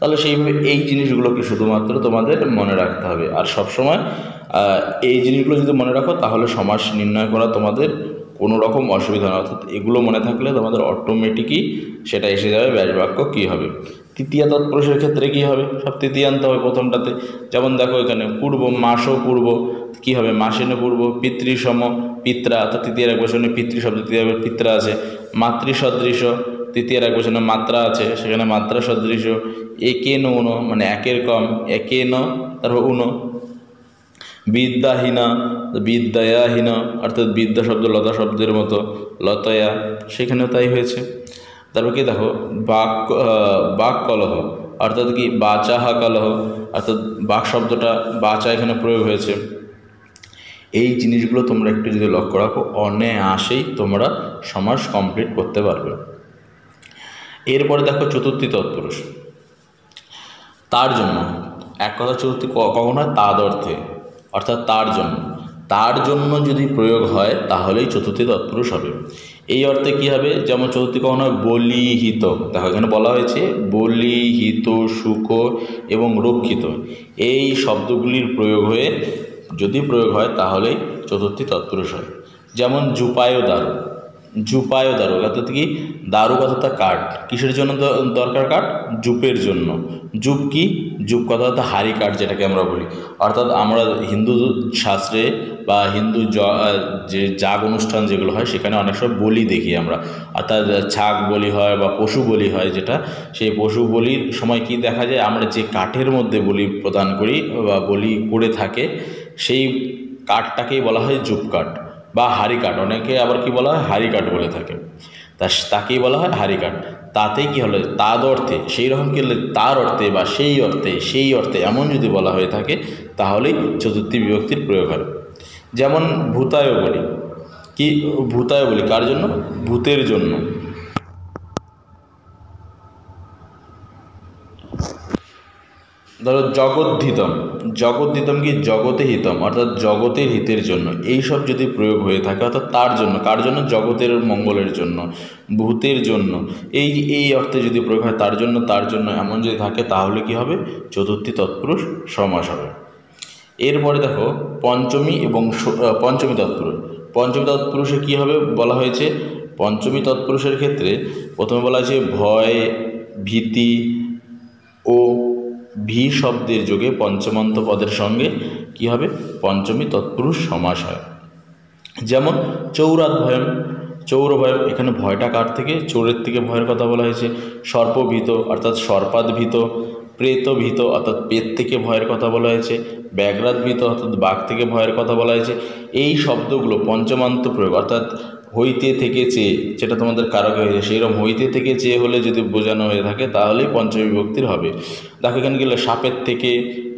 তাহলে সেইভাবে এই জিনিসগুলোকে শুধুমাত্র তোমাদের মনে রাখতে হবে। আর সবসময় এই জিনিসগুলো যদি মনে রাখো, তাহলে সমাস নির্ণয় করা তোমাদের কোনো রকম অসুবিধা না। অর্থাৎ এগুলো মনে থাকলে তোমাদের অটোমেটিকই সেটা এসে যাবে, ব্যাস বাক্য কী হবে? তৃতীয় তৎপুরুষের ক্ষেত্রে কী হবে? সব তৃতীয়ান্ত হবে প্রথমটাতে। যেমন দেখো এখানে, পূর্ব, মাসও পূর্ব, কী হবে? মাসেনে পূর্ব, পিতৃসম, পিত্রা অর্থাৎ তৃতীয় এক বছরে পিতৃ শব্দ, তৃতীয় পিত্রা আছে। মাতৃ সদৃশ তৃতীয় এক বছরে মাত্রা আছে, সেখানে মাত্রা সদৃশ। একে ন উনো মানে একের কম, একে ন, তারপর উনো। বিদ্যাহীনা, বিদ্যায়াহীন, অর্থাৎ বিদ্যা শব্দ, লতা শব্দের মতো, লতয়া, সেখানেও তাই হয়েছে। তারপর কি দেখো, বাক বাক কলহ, অর্থাৎ কি বাচাহা কলহ, অর্থাৎ বাক শব্দটা বাচা এখানে প্রয়োগ হয়েছে। এই জিনিসগুলো তোমরা একটু যদি লক্ষ্য রাখো অনায়াসেই তোমরা সমাজ কমপ্লিট করতে পারবে। এরপরে দেখো চতুর্থী তৎপুরুষ। তার জন্য, এক কথা চতুর্থী কখন হয়? তাদ অর্থে অর্থাৎ তার জন্য। তার জন্য যদি প্রয়োগ হয়, তাহলেই চতুর্থী তৎপুরুষ হবে। এই অর্থে কি হবে? যেমন চতুর্থী কখন হয়? বলিহিত। দেখো, এখানে বলা হয়েছে, বলিহিত, সুখ এবং রক্ষিত। এই শব্দগুলির প্রয়োগ হয়ে যদি প্রয়োগ হয়, তাহলেই চতুর্থী তৎপুরুষ হয়। যেমন জুপায় দারু। জুপায় দারু অর্থাৎ কি দারু কথাটা কাঠ। কিসের জন্য দরকার কাঠ? জুপের জন্য। জুপ কি? জুপ কথা হচ্ছে হাড়ি কাঠ যেটাকে আমরা বলি। অর্থাৎ আমরা হিন্দু শাস্ত্রে বা হিন্দু যে যাগ অনুষ্ঠান যেগুলো হয়, সেখানে অনেক সময় বলি দেখি আমরা। অর্থাৎ ছাগ বলি হয় বা পশু বলি হয় যেটা, সেই পশু বলির সময় কি দেখা যায়? আমরা যে কাঠের মধ্যে বলি প্রদান করি বা বলি করে থাকে, সেই কাঠটাকেই বলা হয় জুপ কাঠ। বা হাড়ি কাঠ, অনেকে আবার কি বলা হয়? হাড়ি কাঠ বলে থাকে। তা তাকেই বলা হয় হাড়ি কাঠ। তাতে কি হলো? তাদ অর্থে, সেই রকম কি হলে? তার অর্থে বা সেই অর্থে সেই অর্থে এমন যদি বলা হয়ে থাকে, তাহলেই চতুর্থী বিভক্তির প্রয়োগ হয়। যেমন ভূতায় বলি। কি? ভূতায় বলি। কার জন্য? ভূতের জন্য। ধরো জগদ্ধিতম জগদ্ধিতম কি জগতে হিতম? অর্থাৎ জগতের হিতের জন্য। এই সব যদি প্রয়োগ হয়ে থাকে, অর্থাৎ তার জন্য। কার জন্য? জগতের মঙ্গলের জন্য, ভূতের জন্য। এই এই অর্থে যদি প্রয়োগ হয় তার জন্য তার জন্য এমন যদি থাকে তাহলে কি হবে? চতুর্থী তৎপুরুষ সমাস হবে। এরপরে দেখো, পঞ্চমী এবং পঞ্চমী তৎপুরুষ। পঞ্চমী তৎপুরুষে কী হবে বলা হয়েছে? পঞ্চমী তৎপুরুষের ক্ষেত্রে প্রথমে বলা হয়েছে ভয়, ভীতি ও ভি শব্দের যোগে পঞ্চমন্ত পদের সঙ্গে কি হবে? পঞ্চমী তৎপুরুষ সমাস হয়। যেমন চৌরাত ভয়ম চৌরভয়ম এখানে ভয়টা কার থেকে? চৌরের থেকে ভয়ের কথা বলা হয়েছে। সর্পভীত, অর্থাৎ সর্পাদভীত, প্রেতভীত, অর্থাৎ পেট থেকে ভয়ের কথা বলা হয়েছে। ব্যাঘ্রাত ভীত অর্থাৎ বাঘ থেকে ভয়ের কথা বলা হয়েছে। এই শব্দগুলো পঞ্চমান্ত প্রয়োগ, অর্থাৎ হইতে থেকে চেয়ে, যেটা তোমাদের কারকে হয়েছে সেইরকম হইতে থেকে চেয়ে হলে যদি বোঝানো হয়ে থাকে, তাহলেই পঞ্চমী বিভক্তির হবে। দেখো এখানে গেলে সাপের থেকে,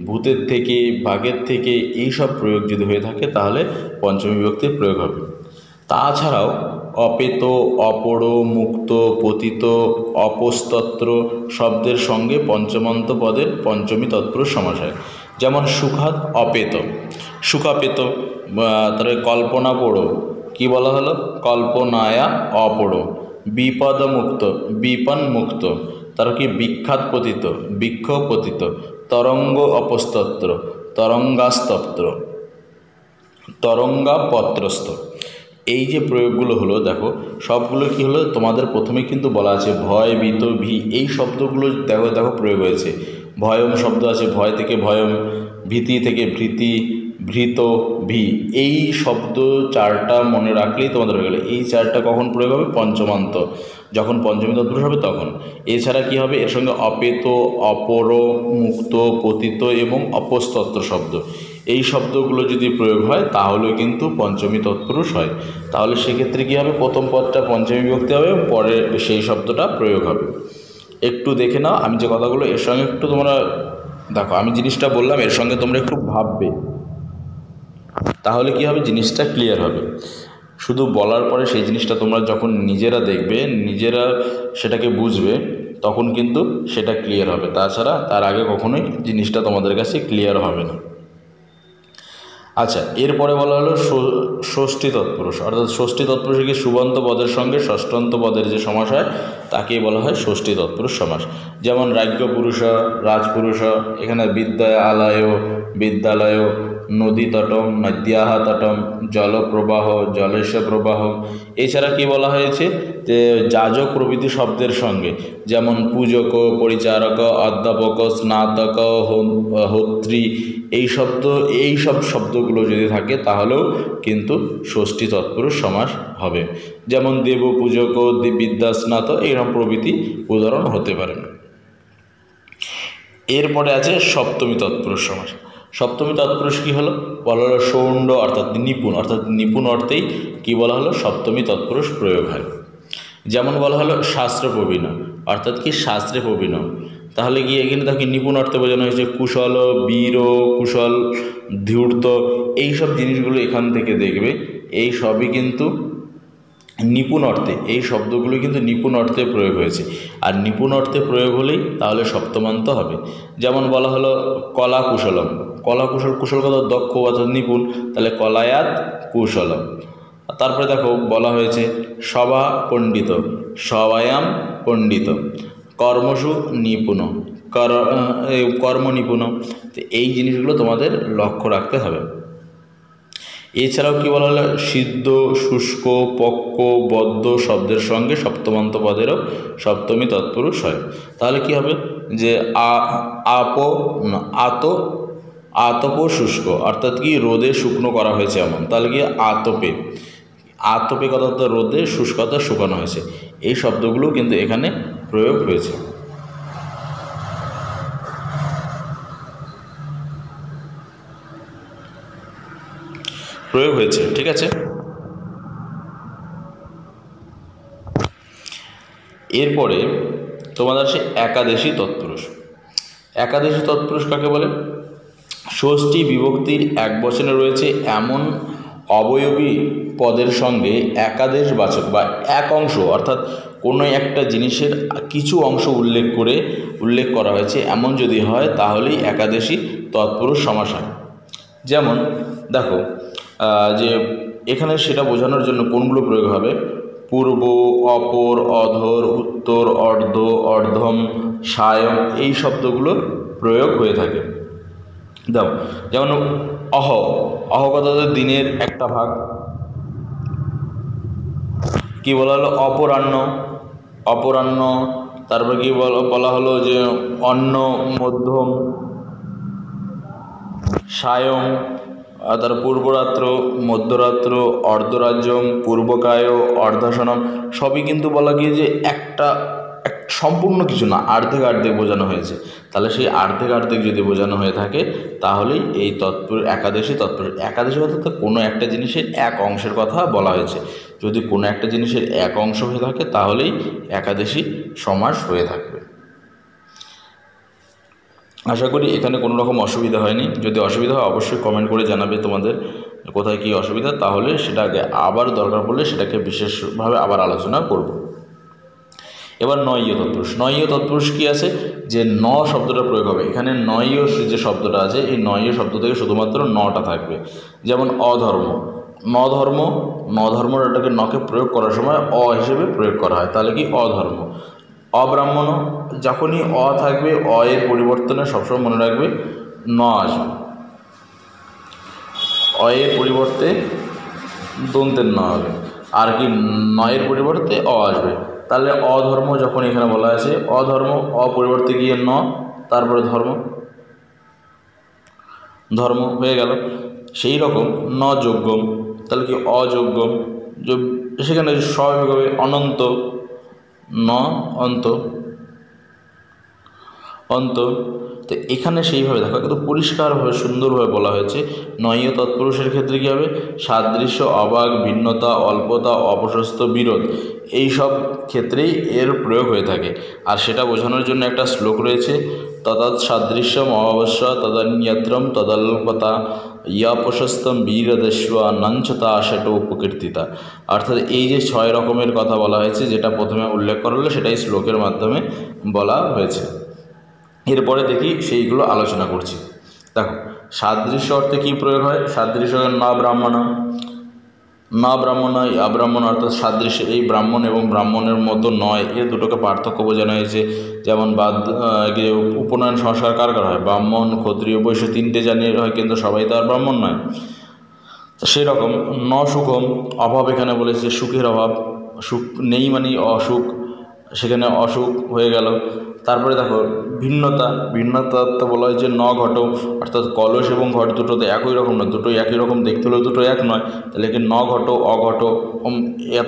ভূতের থেকে, বাঘের থেকে এই সব প্রয়োগ যদি হয়ে থাকে, তাহলে পঞ্চমী বিভক্তির প্রয়োগ হবে। তাছাড়াও, অপেত, অপর, মুক্ত, পতিত, অপস্তত্র শব্দের সঙ্গে পঞ্চমন্ত পদের পঞ্চমী তৎপুরুষ সমাস হয় যেমন সুখাত, অপেত। সুখাপেত তারপরে কল্পনা পড়ো। কি বলা হলো? কল্পনায়া অপড়ো বিপদ মুক্ত বিপন মুক্ত তার কি? বিখ্যাত পতিত বৃক্ষ পতিত তরঙ্গ অপস্তত্র তরঙ্গাস্তত্র তরঙ্গাপত্রস্থ। এই যে প্রয়োগগুলো হলো, দেখো, সবগুলো কি হলো? তোমাদের প্রথমে কিন্তু বলা আছে ভয় বিত ভি। এই শব্দগুলো দেখো দেখো প্রয়োগ হয়েছে। ভয়ম শব্দ আছে, ভয় থেকে ভয়ম, ভীতি থেকে ভীতি। ভৃত ভি। এই শব্দ চারটা মনে রাখলেই তোমাদের হয়ে গেলে। এই চারটা কখন প্রয়োগ হবে? পঞ্চমান্ত। যখন পঞ্চমী তৎপুরুষ হবে তখন। এছাড়া কি হবে? এর সঙ্গে অপেত, অপর, মুক্ত পতিত এবং অপস্তত্র শব্দ। এই শব্দগুলো যদি প্রয়োগ হয়, তাহলে কিন্তু পঞ্চমী তৎপুরুষ হয়। তাহলে সেক্ষেত্রে কী হবে? প্রথম পদটা পঞ্চমী বিভক্তি হবে পরে সেই শব্দটা প্রয়োগ হবে। একটু দেখে নাও, আমি যে কথাগুলো, এর সঙ্গে একটু তোমরা দেখো। আমি জিনিসটা বললাম, এর সঙ্গে তোমরা একটু ভাববে। তাহলে কি হবে? জিনিসটা ক্লিয়ার হবে। শুধু বলার পরে সেই জিনিসটা তোমরা যখন নিজেরা দেখবে, নিজেরা সেটাকে বুঝবে, তখন কিন্তু সেটা ক্লিয়ার হবে। তাছাড়া তার আগে কখনোই জিনিসটা তোমাদের কাছে ক্লিয়ার হবে না। আচ্ছা এরপরে বলা হলো ষষ্ঠী তৎপুরুষ। অর্থাৎ ষষ্ঠী তৎপুরুষ কি সুবন্ত পদের সঙ্গে ষষ্ঠন্ত পদের যে সমাস হয়, তাকেই বলা হয় ষষ্ঠী তৎপুরুষ সমাস। যেমন রাজ্য পুরুষ রাজপুরুষ, এখানে বিদ্যায়, আলয়, বিদ্যালয় নদী তটম, নদ্যাহ তটম, জলপ্রবাহ জলেশ প্রবাহ। এছাড়া কি বলা হয়েছে? যে যাজক প্রভৃতি শব্দের সঙ্গে। যেমন পূজক, পরিচারক, অধ্যাপক, স্নাতক হোত্রী, এই শব্দ এই সব শব্দগুলো যদি থাকে, তাহলেও কিন্তু ষষ্ঠী তৎপুরুষ সমাস হবে। যেমন দেব পূজক বিদ্যাস্নাত এইরকম প্রভৃতি উদাহরণ হতে পারে। এরপরে আছে সপ্তমী তৎপুরুষ সমাস। সপ্তমী তৎপুরুষ কী হলো? বলা হলো সৌণ্ড, অর্থাৎ নিপুণ অর্থাৎ নিপুণ অর্থেই কী বলা হলো? সপ্তমী তৎপুরুষ প্রয়োগ হয়। যেমন বলা হলো শাস্ত্র প্রবীণ, অর্থাৎ কি শাস্ত্রে প্রবীণ? তাহলে গিয়ে এখানে তাকে নিপুণ অর্থে বোঝানো হয়েছে কুশল, বীর, কুশল, ধূর্ত, এইসব জিনিসগুলো এখান থেকে দেখবে। এই সবই কিন্তু নিপুণ অর্থে, এই শব্দগুলো কিন্তু নিপুণ অর্থে প্রয়োগ হয়েছে। আর নিপুণ অর্থে প্রয়োগ হলেই তাহলে সপ্তমান্ত হবে। যেমন বলা হলো কলা কুশলম কলা কুশল কুশল কথা দক্ষ অর্থাৎ নিপুণ, তাহলে কলায়াত কুশলম। তারপরে দেখো বলা হয়েছে সভা পণ্ডিত, সবায়াম পণ্ডিত, কর্মসু নিপুণ কর্ম নিপুণ। তো এই জিনিসগুলো তোমাদের লক্ষ্য রাখতে হবে। এছাড়াও কী বলা হলো? সিদ্ধ, শুষ্ক, পক্ক, বদ্ধ শব্দের সঙ্গে সপ্তমান্ত পদেরও সপ্তমী তৎপুরুষ হয়। তাহলে কি হবে? যে আপ আত, আতপ শুষ্ক। অর্থাৎ কি? রোদে শুকনো করা হয়েছে এমন। তাহলে কি? আতপে। আতপে কথা রোদে শুষ্কতা শুকানো হয়েছে। এই শব্দগুলো কিন্তু এখানে প্রয়োগ হয়েছে। প্রয়োগ হয়েছে, ঠিক আছে? এরপরে তোমাদের আসে একাদশী তৎপুরুষ। একাদশী তৎপুরুষ কাকে বলে? ষষ্ঠী বিভক্তির এক বচনে রয়েছে এমন অবয়বী পদের সঙ্গে একাদেশ বাচক বা এক অংশ, অর্থাৎ কোনো একটা জিনিসের কিছু অংশ উল্লেখ করে উল্লেখ করা হয়েছে। এমন যদি হয়, তাহলেই একাদশী তৎপুরুষ সমাস হয় যেমন, দেখো যে এখানে সেটা বোঝানোর জন্য কোনগুলো প্রয়োগ হবে? পূর্ব, অপর, অধর, উত্তর, অর্ধ, অর্ধম সায়ম এই শব্দগুলো প্রয়োগ হয়ে থাকে। দাও, যেমন অহ অহ কথা দিনের একটা ভাগ। কি বলা হলো? অপরাহ্ন অপরাহ্ন, তারপর কি বলা হলো যে অন্ন, মধ্যম, সায়ং তার পূর্বরাত্র, মধ্যরাত্র, অর্ধরাজ্যম, পূর্বকায় অর্ধাসনম সবই কিন্তু বলা গিয়ে যে একটা সম্পূর্ণ কিছু না, আর্ধেক আর্ধেক বোঝানো হয়েছে। তাহলে সেই আর্ধেক আর্ধেক যদি বোঝানো হয়ে থাকে, তাহলেই এই তৎপুর, একাদশী তৎপুরুষ একাদশী অর্থাৎ কোনো একটা জিনিসের এক অংশের কথা বলা হয়েছে। যদি কোনো একটা জিনিসের এক অংশ হয়ে থাকে, তাহলেই একাদশী সমাস হয়ে থাকবে। আশা করি এখানে কোনো রকম অসুবিধা হয়নি। যদি অসুবিধা হয়, অবশ্যই কমেন্ট করে জানাবে তোমাদের কোথায় কী অসুবিধা। তাহলে সেটাকে আবার দরকার পড়লে সেটাকে বিশেষভাবে আবার আলোচনা করব। এবার নয়ীয় তৎপুরুষ। নয়ীয় তৎপুরুষ কী আছে? যে ন শব্দটা প্রয়োগ হবে। এখানে নয়ীয় যে শব্দটা আছে, এই নয়ীয় শব্দ থেকে শুধুমাত্র নটা থাকবে। যেমন অধর্ম। নধর্ম, নধর্মটাকে নকে প্রয়োগ করার সময় অ হিসেবে প্রয়োগ করা হয়। তাহলে কি অধর্ম? অব্রাহ্মণ যখনই অ থাকবে অ এর পরিবর্তনে সবসময় মনে রাখবে ন আসবে। অ এর পরিবর্তে দন্তের ন হবে। আর কি নয়ের পরিবর্তে অ আসবে। তাহলে অধর্ম যখন এখানে বলা আছে অধর্ম, অপরিবর্তে গিয়ে ন, তারপরে ধর্ম। ধর্ম হয়ে গেল। সেই রকম ন যোগ্যম। তাহলে কি অযোগ্যম? সেখানে স্বাভাবিকভাবে অনন্ত। ন অন্ত। অন্ত। তো এখানে সেইভাবে দেখো, কিন্তু পরিষ্কারভাবে, সুন্দরভাবে বলা হয়েছে, নয় তৎপুরুষের ক্ষেত্রে কী হবে? সাদৃশ্য, অবাক, ভিন্নতা, অল্পতা অপশস্ত বিরোধ এই সব ক্ষেত্রেই এর প্রয়োগ হয়ে থাকে। আর সেটা বোঝানোর জন্য একটা শ্লোক রয়েছে সাদৃশ্যম অবশ্য তদন্যত্রম তদল্পতা। ইয়াপশস্তম বীরদেশ্ব নঞ্চতা আশাট উপকীর্তিতা। অর্থাৎ এই যে ছয় রকমের কথা বলা হয়েছে, যেটা প্রথমে উল্লেখ করা হলো, সেটাই শ্লোকের মাধ্যমে বলা হয়েছে। এরপরে দেখি সেইগুলো আলোচনা করছি। দেখো, সাদৃশ্য অর্থে কী প্রয়োগ হয়? সাদৃশ্য ন ব্রাহ্মণ। ন ব্রাহ্মণ আব্রাহ্মণ অর্থাৎ সাদৃশ্য। এই ব্রাহ্মণ এবং ব্রাহ্মণের মতো নয়, এ দুটোকে পার্থক্য বোঝানো হয়েছে। যেমন বাদ উপনয়ন সংস্কার কার কার হয়? ব্রাহ্মণ, ক্ষত্রিয়, বৈশ্য তিনটে জানিয়ে হয়, কিন্তু সবাই তো আর ব্রাহ্মণ নয়। সেরকম, ন সুখম, অভাব এখানে বলেছে সুখের অভাব। সুখ নেই মানে অসুখ সেখানে অসুখ হয়ে গেল। তারপরে দেখো, ভিন্নতা। ভিন্নতা তো বলা হয় যে ন ঘট অর্থাৎ কলস এবং ঘট দুটো তো একই রকম নয় দুটো একই রকম দেখতে হলেও দুটো এক নয়। তাহলে কি ন ঘট অঘট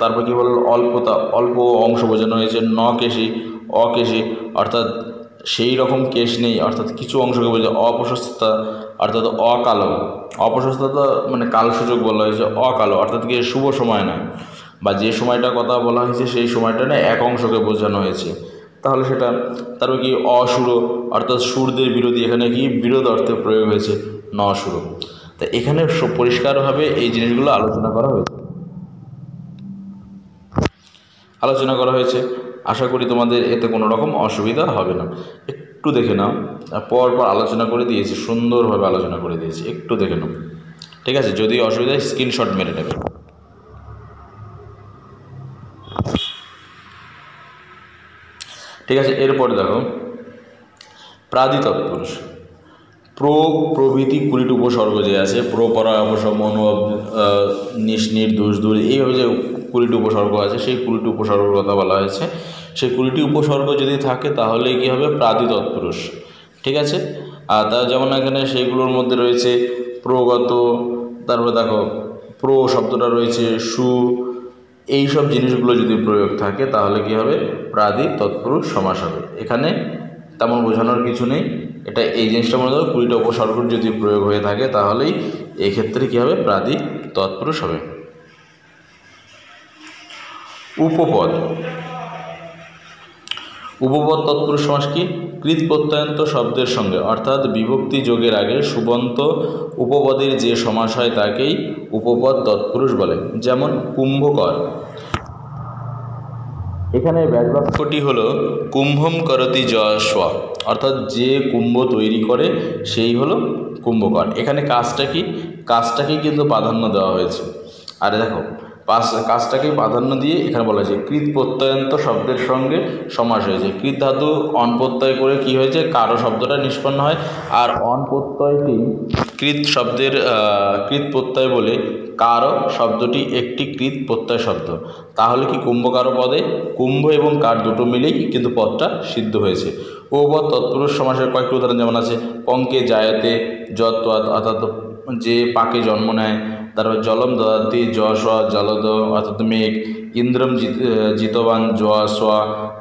তারপর কী বলল? অল্পতা, অল্প অংশ বোঝানো হয়েছে, ন কেশি অকেশি অর্থাৎ সেই রকম কেশ নেই, অর্থাৎ কিছু অংশকে বোঝা অপ্রশস্ততা, অর্থাৎ অকালো অপ্রশস্ততা মানে কালসূচক বলা হয়েছে অকালো অর্থাৎ কি শুভ সময় নয়। বা যে সময়টা কথা বলা হয়েছে সেই সময়টা না এক অংশকে বোঝানো হয়েছে। তাহলে সেটা তারপর কি অসুর অর্থাৎ সুরদের বিরোধী, এখানে কি বিরোধ অর্থে প্রয়োগ হয়েছে ন সুর তা এখানে পরিষ্কারভাবে এই জিনিসগুলো আলোচনা করা হয়েছে। আলোচনা করা হয়েছে। আশা করি তোমাদের এতে কোনো রকম অসুবিধা হবে না। একটু দেখে নাও। পর পর আলোচনা করে দিয়েছি, সুন্দরভাবে আলোচনা করে দিয়েছি। একটু দেখে নাও। ঠিক আছে? যদি অসুবিধা স্ক্রিনশট মেরে নেবে। ঠিক আছে, এরপরে দেখো। প্রাদি তৎপুরুষ প্র প্রভৃতি কুড়িটি উপসর্গ যে আছে, প্র পরা অবসম অনুভব নিস নির্দোষ দূর, এইভাবে যে কুড়িটি উপসর্গ আছে, সেই কুড়িটি উপসর্গের কথা বলা হয়েছে। সেই কুড়িটি উপসর্গ যদি থাকে, তাহলে কী হবে? প্রাদি তৎপুরুষ ঠিক আছে? আর তার যেমন এখানে সেইগুলোর মধ্যে রয়েছে প্রগত, তারপরে দেখো, প্র শব্দটা রয়েছে সু এই সব জিনিসগুলো যদি প্রয়োগ থাকে, তাহলে কি হবে? প্রাদি, তৎপুরুষ সমাস হবে এখানে তেমন বোঝানোর কিছু নেই। এটা এই জিনিসটা মনে করো, কুড়িটা উপসর্গর যদি প্রয়োগ হয়ে থাকে, তাহলেই এক্ষেত্রে কী হবে? প্রাদি, তৎপুরুষ হবে। উপপদ। উপপদ, তৎপুরুষ, সমাস কি? কৃত প্রত্যয়ন্ত শব্দের সঙ্গে, অর্থাৎ বিভক্তি যোগের আগে সুবন্ত উপপদের যে সমাস হয় তাকেই উপপদ তৎপুরুষ বলে, যেমন কুম্ভকর। এখানে ব্যাসবাক্যটি হলো কুম্ভম করতি যশোয়া অর্থাৎ যে কুম্ভ তৈরি করে সেই হলো কুম্ভকর। এখানে কাজটা কি? কাজটাকেই কিন্তু প্রাধান্য দেওয়া হয়েছে। আর দেখো পাশ কাজটাকে প্রাধান্য দিয়ে এখানে বলা হয়েছে, কৃত প্রত্যয়ন্ত শব্দের সঙ্গে সমাস হয়েছে। কৃত ধাতু অন প্রত্যয় করে কি হয়েছে? কারও শব্দটা নিষ্পন্ন হয়। আর অন প্রত্যয়টি কৃত শব্দের কৃত প্রত্যয় বলে কারও শব্দটি একটি কৃত প্রত্যয় শব্দ। তাহলে কি কুম্ভকারো পদে? কুম্ভ এবং কার দুটো মিলেই কিন্তু পদটা সিদ্ধ হয়েছে। ও পদ তৎপুরুষ সমাসের কয়েকটি উদাহরণ যেমন আছে, পঙ্কে জায়তে যত অর্থাৎ যে পাকে জন্ম নেয় তারপর জলম দদাতি যশ জলদ অর্থাৎ মেঘ ইন্দ্রম জিত জিতবান যশ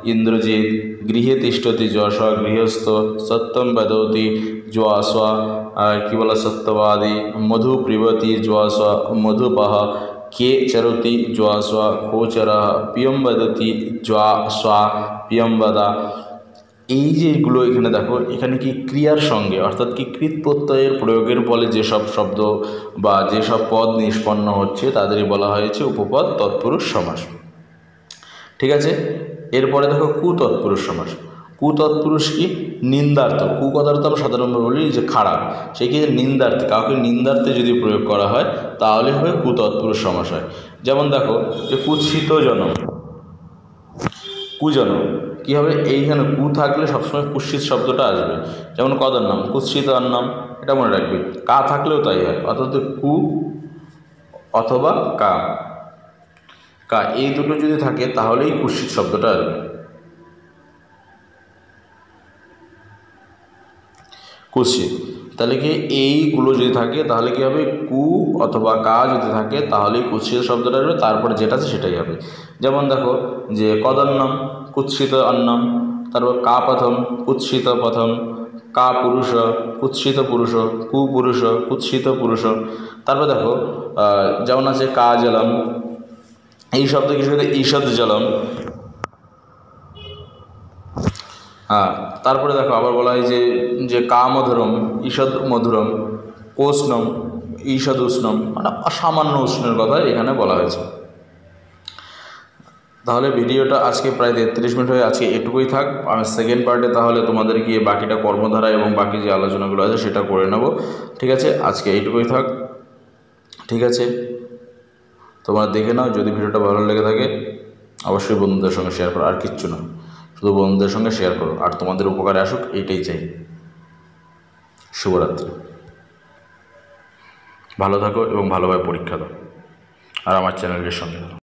ইন্দ্রজিৎ গৃহে তিষ্ঠতি যশ গৃহস্থ সত্যম বেদতি যশ কী বলা সত্যবাদী মধু প্রিবতি যশ মধুপহ কে চরতি যশ গোচর পিয়ম বদতি স্বা পিয়ম বদা এই যে এগুলো এখানে দেখো, এখানে কি ক্রিয়ার সঙ্গে, অর্থাৎ কি কৃত প্রত্যয়ের প্রয়োগের ফলে যেসব শব্দ বা যেসব পদ নিষ্পন্ন হচ্ছে, তাদেরই বলা হয়েছে উপপদ তৎপুরুষ সমাস। ঠিক আছে? এরপরে দেখো কুতৎপুরুষ সমাস। কুতৎপুরুষ কি? নিন্দার্থ। কু কথাটা তো আমরা সাধারণভাবে বলি যে খারাপ সেই ক্ষেত্রে নিন্দার্থে? কাউকে নিন্দার্থে যদি প্রয়োগ করা হয়, তাহলে হবে কুতৎপুরুষ সমাস হয়। যেমন দেখো যে কুৎসিত জনম কুজনম। কী হবে? এইখানে কু থাকলে সবসময় কুৎসিত শব্দটা আসবে। যেমন কদার নাম? কুৎসিত নাম। এটা মনে রাখবি। কা থাকলেও তাই হয়। অর্থাৎ কু অথবা কা। কা এই দুটো যদি থাকে, তাহলেই কুৎসিত শব্দটা আসবে। কুৎসিত তাহলে কি এইগুলো যদি থাকে, তাহলে কি হবে? কু অথবা কা যদি থাকে, তাহলেই কুৎসিত শব্দটা আসবে। তারপরে যেটা আছে সেটাই হবে। যেমন দেখো যে কদন্নম কুৎসিত অন্নম, তারপর কা প্রথম কুৎসিত প্রথম কা পুরুষ কুৎসিত পুরুষ কু পুরুষ কুৎসিত পুরুষ। তারপর দেখো যেমন আছে কা জলম, এই শব্দ কিছু ঈষদ জলম? হ্যাঁ তারপরে দেখো, আবার বলা হয় যে যে কা মধুরম ঈষদ মধুরম, কোষ্ণম ঈষদ উষ্ণম মানে অসামান্য উষ্ণের কথা এখানে বলা হয়েছে। তাহলে ভিডিওটা আজকে প্রায় তেত্রিশ মিনিট হয়ে আজকে এটুকুই থাক। আমি সেকেন্ড পার্টে তাহলে তোমাদের গিয়ে বাকিটা কর্মধারা এবং বাকি যে আলোচনাগুলো আছে সেটা করে নেব। ঠিক আছে? আজকে এইটুকুই থাক। ঠিক আছে? তোমরা দেখে নাও, যদি ভিডিওটা ভালো লেগে থাকে, অবশ্যই বন্ধুদের সঙ্গে শেয়ার করো। আর কিচ্ছু না, শুধু বন্ধুদের সঙ্গে শেয়ার করো। আর তোমাদের উপকারে আসুক এইটাই চাই। শুভরাত্রি। ভালো থাকো এবং ভালোভাবে পরীক্ষা দাও। আর আমার চ্যানেলের সঙ্গে